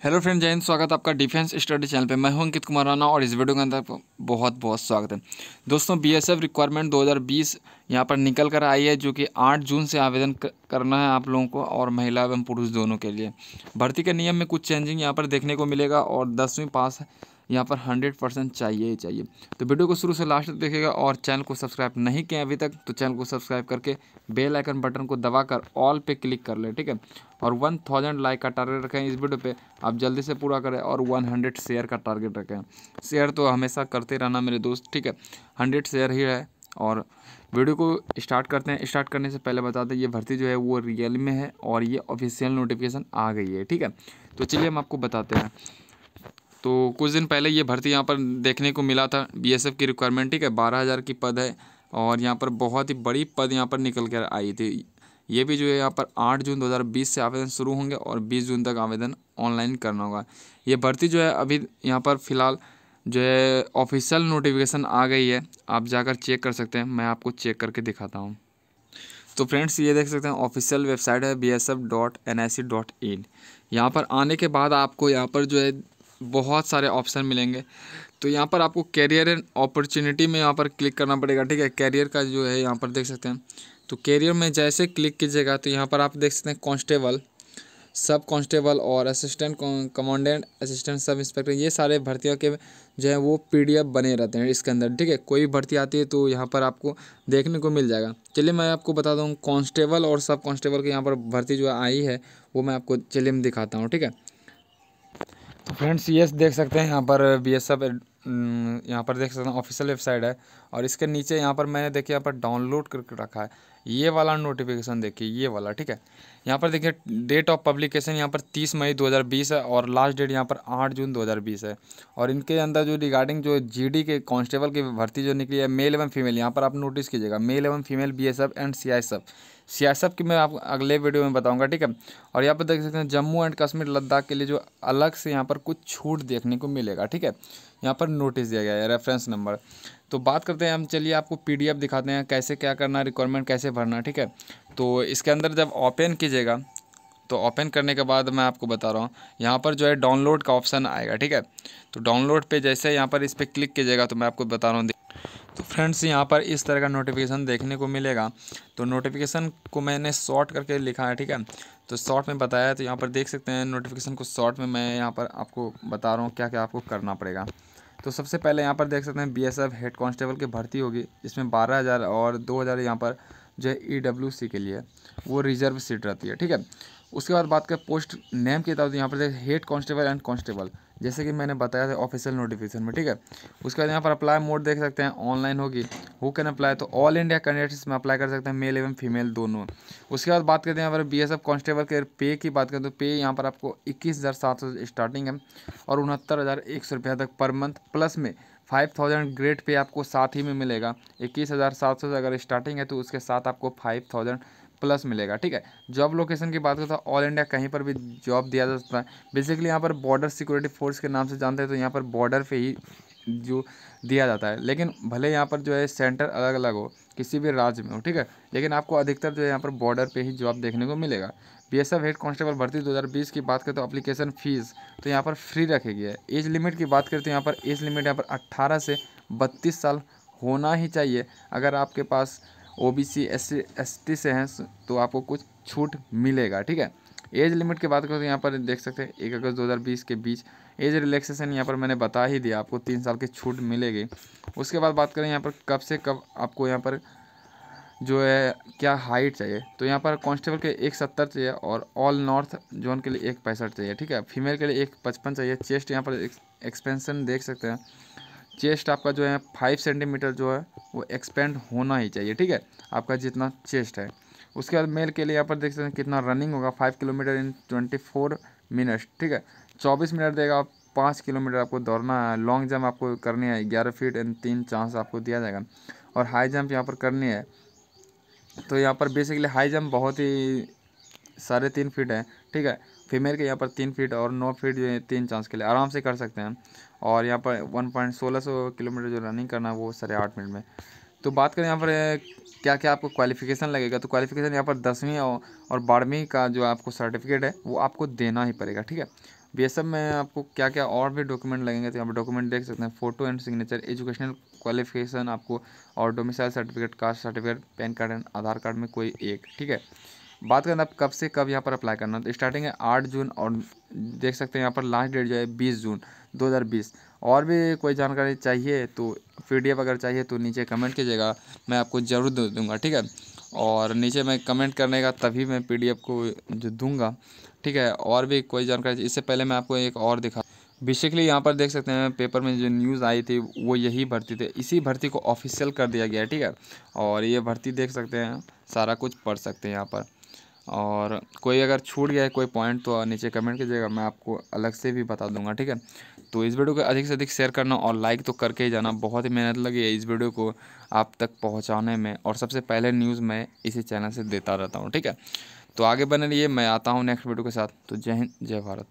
Hello friend Jain स्वागत आपका defence study channel पे। मैं हूँ अंकित कुमार राणा और इस वीडियो के अंदर बहुत बहुत स्वागत है। दोस्तों बीएसएफ रिक्वायरमेंट 2020 यहाँ पर निकल कर आई है, जो कि 8 जून से आवेदन करना है आप लोगों को, और महिला एवं पुरुष दोनों के लिए। भर्ती के नियम में कुछ चेंजिंग यहाँ पर देखने को मिलेगा, और दसवीं पास यहाँ पर हंड्रेड परसेंट चाहिए ही चाहिए। तो वीडियो को शुरू से लास्ट तक देखेगा और चैनल को सब्सक्राइब नहीं किया अभी तक तो चैनल को सब्सक्राइब करके बेल आइकन बटन को दबाकर ऑल पे क्लिक कर ले, ठीक है? और वन थाउज़ेंड लाइक का टारगेट रखें इस वीडियो पे, आप जल्दी से पूरा करें और वन हंड्रेड शेयर का टारगेट रखें। शेयर तो हमेशा करते रहना मेरे दोस्त, ठीक है? हंड्रेड शेयर ही है और वीडियो को स्टार्ट करते हैं। स्टार्ट करने से पहले बता दें, ये भर्ती जो है वो रियल में है और ये ऑफिशियल नोटिफिकेशन आ गई है, ठीक है? तो चलिए हम आपको बताते हैं। तो कुछ दिन पहले ये भर्ती यहाँ पर देखने को मिला था। बीएसएफ की रिक्वायरमेंट ठीक है? बारह हज़ार की पद है और यहाँ पर बहुत ही बड़ी पद यहाँ पर निकल कर आई थी। ये भी जो है यहाँ पर आठ जून 2020 से आवेदन शुरू होंगे और 20 जून तक आवेदन ऑनलाइन करना होगा। ये भर्ती जो है अभी यहाँ पर फ़िलहाल जो है ऑफिशियल नोटिफिकेशन आ गई है। आप जाकर चेक कर सकते हैं। मैं आपको चेक करके दिखाता हूँ। तो फ्रेंड्स ये देख सकते हैं ऑफिशियल वेबसाइट है B S F dot N I C dot in यहाँ पर आने के बाद आपको यहाँ पर जो है बहुत सारे ऑप्शन मिलेंगे। तो यहाँ पर आपको कैरियर एंड अपॉर्चुनिटी में यहाँ पर क्लिक करना पड़ेगा, ठीक है? कैरियर का जो है यहाँ पर देख सकते हैं। तो कैरियर में जैसे क्लिक कीजिएगा तो यहाँ पर आप देख सकते हैं कांस्टेबल सब कांस्टेबल और assistant commandant assistant sub inspector ये सारे भर्तियों के जो है वो पीडीएफ बने रहते हैं इसके अंदर, ठीक है? कोई भी भर्ती आती है तो यहाँ पर आपको देखने को मिल जाएगा। चलिए मैं आपको बता दूँ कांस्टेबल और सब कांस्टेबल के यहाँ पर भर्ती जो आई है, वो मैं आपको चलिए मैं दिखाता हूँ, ठीक है? फ्रेंड्स, ये देख सकते हैं यहाँ पर बी एस एफ़ यहाँ पर देख सकते हैं ऑफिशियल वेबसाइट है और इसके नीचे यहाँ पर मैंने देखिए यहाँ पर डाउनलोड करके रखा है। ये वाला नोटिफिकेशन देखिए, ये वाला, ठीक है? यहाँ पर देखिए डेट ऑफ़ पब्लिकेशन यहाँ पर 30 मई 2020 है और लास्ट डेट यहाँ पर 8 जून 2020 है। और इनके अंदर जो रिगार्डिंग जो जीडी के कांस्टेबल की भर्ती जो निकली है मेल एवं फीमेल यहाँ पर आप नोटिस कीजिएगा मेल एवं फीमेल बीएसएफ एंड सी सियासत की मैं आपको अगले वीडियो में बताऊँगा, ठीक है? और यहाँ पर देख सकते हैं, जम्मू एंड कश्मीर लद्दाख के लिए जो अलग से यहाँ पर कुछ छूट देखने को मिलेगा, ठीक है? यहाँ पर नोटिस दिया गया है रेफरेंस नंबर तो बात करते हैं हम, चलिए आपको पीडीएफ दिखाते हैं, कैसे क्या करना रिक्वायरमेंट कैसे भरना ठीक है? तो इसके अंदर जब ओपन कीजिएगा तो ओपन करने के बाद मैं आपको बता रहा हूँ, यहाँ पर जो है डाउनलोड का ऑप्शन आएगा, ठीक है? तो डाउनलोड पे जैसे यहाँ पर इस पर क्लिक कीजिएगा तो मैं आपको बता रहा हूँ तो फ्रेंड्स, यहाँ पर इस तरह का नोटिफिकेशन देखने को मिलेगा। तो नोटिफिकेशन को मैंने शॉर्ट करके लिखा है, ठीक है? तो शॉर्ट में बताया तो यहाँ पर देख सकते हैं नोटिफिकेशन को शॉर्ट में मैं यहाँ पर आपको बता रहा हूँ क्या क्या आपको करना पड़ेगा। तो सबसे पहले यहाँ पर देख सकते हैं B S F head constable की भर्ती होगी इसमें बारह हज़ार और दो हज़ार यहाँ पर जो है ई के लिए, वो रिज़र्व सीट रहती है, ठीक है? उसके बाद बात करें पोस्ट नेम की तो यहाँ पर हेड कांस्टेबल एंड कॉन्स्टेबल जैसे कि मैंने बताया था ऑफिशियल नोटिफिकेशन में, ठीक है? उसके बाद यहाँ पर अप्लाई मोड देख सकते हैं ऑनलाइन होगी। Who can apply to all India candidates में अप्लाई कर सकते हैं मेल एवं फीमेल दोनों। उसके बाद बात करते हैं यहाँ पर बी एस एफ़ के पे की बात करें तो पे यहाँ पर आपको इक्कीस हज़ार सात सौ स्टार्टिंग है और उनहत्तर हज़ार एक सौ रुपया तक पर मंथ प्लस में फाइव थाउज़ेंड ग्रेड पे आपको साथ ही में मिलेगा। इक्कीस हज़ार सात सौ से अगर स्टार्टिंग है तो उसके साथ आपको फाइव थाउज़ेंड प्लस मिलेगा, ठीक है? जॉब लोकेशन की बात करें तो ऑल इंडिया कहीं पर भी जॉब दिया जा सकता है। बेसिकली यहाँ पर बॉर्डर सिक्योरिटी फोर्स के नाम से जानते हैं तो यहाँ पर बॉर्डर पे ही जो दिया जाता है। लेकिन भले यहाँ पर जो है सेंटर अलग अलग हो, किसी भी राज्य में हो, ठीक है? लेकिन आपको अधिकतर जो है यहाँ पर बॉर्डर पे ही जॉब देखने को मिलेगा। B S F head constable भर्ती 2020 की बात करें तो अप्लीकेशन फ़ीस तो यहाँ पर फ्री रखी गई है। एज लिमिट की बात करें तो यहाँ पर एज लिमिट यहाँ पर अट्ठारह से बत्तीस साल होना ही चाहिए। अगर आपके पास O B C S T से हैं तो आपको कुछ छूट मिलेगा, ठीक है? एज लिमिट की बात करें तो यहाँ पर देख सकते हैं, एक अगस्त 2020 के बीच एज रिलैक्सेशन यहाँ पर मैंने बता ही दिया, आपको तीन साल की छूट मिलेगी। उसके बाद बात करें यहाँ पर कब से कब आपको यहाँ पर जो है, क्या हाइट चाहिए? तो यहाँ पर कांस्टेबल के एक सत्तर चाहिए और ऑल नॉर्थ जोन के लिए एक पैंसठ चाहिए, ठीक है? फीमेल के लिए एक पचपन चाहिए। चेस्ट यहाँ पर एक्सपेंसन देख सकते हैं। चेस्ट आपका जो है फाइव सेंटीमीटर जो है, वो एक्सपेंड होना ही चाहिए, ठीक है? आपका जितना चेस्ट है। उसके बाद मेल के लिए यहाँ पर देख सकते हैं कितना रनिंग होगा। Five kilometre in twenty four minute ठीक है? चौबीस मिनट देगा आप पाँच किलोमीटर आपको दौड़ना है। लॉन्ग जंप आपको करनी है। ग्यारह फीट एंड तीन चांस आपको दिया जाएगा। और हाई जंप यहाँ पर करनी है। तो यहाँ पर बेसिकली हाई जंप बहुत ही साढ़े तीन फीट है, ठीक है? फीमेल के यहाँ पर तीन फीट और नौ फीट जो है, तीन चांस के लिए आराम से कर सकते हैं। और यहाँ पर वन पॉइंट सोलह सौ किलोमीटर जो रनिंग करना है, वो साढ़े आठ मिनट में। तो बात करें यहाँ पर क्या क्या आपको क्वालिफिकेशन लगेगा? तो क्वालिफिकेशन यहाँ पर दसवीं और बारहवीं का जो आपको सर्टिफिकेट है, वो आपको देना ही पड़ेगा, ठीक है? बी एस में आपको क्या क्या और भी डॉक्यूमेंट लगेंगे तो यहाँ पर डॉक्यूमेंट देख सकते हैं photo and signature educational qualification आपको और domicile certificate caste certificate PAN card and Aadhaar card में कोई एक, ठीक है? बात करें आप कब से कब यहाँ पर अप्लाई करना तो स्टार्टिंग है आठ जून और देख सकते हैं यहाँ पर लास्ट डेट जो है बीस जून 2020 और भी कोई जानकारी चाहिए तो पी अगर चाहिए तो नीचे कमेंट कीजिएगा, मैं आपको ज़रूर दे दूँगा, ठीक है? और नीचे मैं कमेंट करने का, तभी मैं पीडीएफ को जो दूँगा। ठीक है, और भी कोई जानकारी इससे पहले मैं आपको एक और दिखा बेसिकली यहाँ पर देख सकते हैं पेपर में जो न्यूज़ आई थी, वो यही भर्ती थी। इसी भर्ती को ऑफिशियल कर दिया गया है ठीक है? और ये भर्ती देख सकते हैं, सारा कुछ पढ़ सकते हैं यहाँ पर। और कोई अगर छूट गया है, कोई पॉइंट तो नीचे कमेंट कीजिएगा, मैं आपको अलग से भी बता दूँगा, ठीक है? तो इस वीडियो को अधिक से अधिक शेयर करना और लाइक तो करके ही जाना। बहुत ही मेहनत लगी है इस वीडियो को आप तक पहुँचाने में और सबसे पहले न्यूज़ मैं इसी चैनल से देता रहता हूँ, ठीक है? तो आगे बने रहिए, मैं आता हूँ नेक्स्ट वीडियो के साथ। तो जय हिंद, जय भारत।